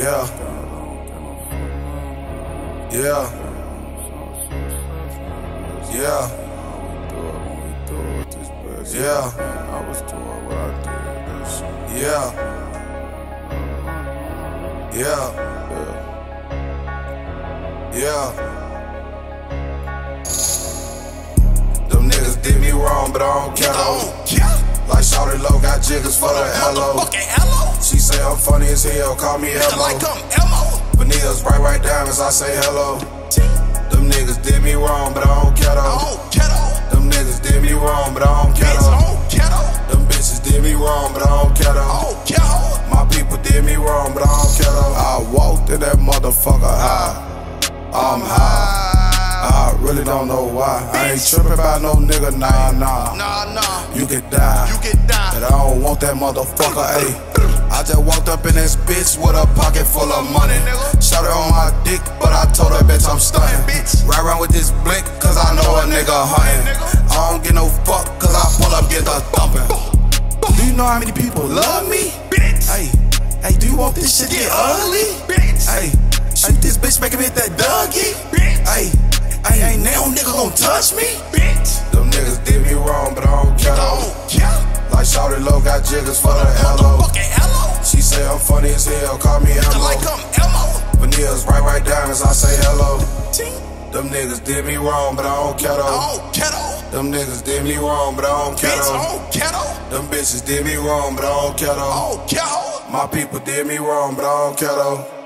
Yeah. Yeah. Yeah. Yeah. I was doing what I did. Yeah. Yeah. Yeah. Them niggas did me wrong, but I don't care though. Like Shawty Lo got jiggers for the hello. Motherfucking hello. She say I'm funny as hell, call me Nigga like Elmo. I'm Elmo. Vanillas bright right down as I say hello. Them niggas did me wrong, but I don't care though. Them niggas did me wrong, but I don't care though. Them bitches did me wrong, but I don't care though. My people did me wrong, but I don't care though. I walked in that motherfucker high. I'm high. Really don't know why. I ain't tripping about no nigga, nah, nah. Nah, nah. You can die. You get down. And I don't want that motherfucker, ayy. I just walked up in this bitch with a pocket full of money. Shot her on my dick, but I told her, bitch, I'm stunning. Bitch. Ride around with this blink, cause I know a nigga hunting. I don't get no fuck, cause I pull up, get the thumping. Do you know how many people love me? Bitch. Hey, hey, do you want this shit get ugly? Bitch. Hey, shoot this bitch, make him hit that Dougie. Nigga gon' touch me. Bitch. Them niggas did me wrong, but I don't care. Ghetto. Like Shawty Lo got jiggers for the hello. She say I'm funny as hell, call me Elmo. like I'm Elmo. Vanillas right right down as I say hello. Them niggas did me wrong, but I don't care though. Them niggas did me wrong, but I don't care though. Them bitches did me wrong, but I don't care though. My people did me wrong, but I don't care though.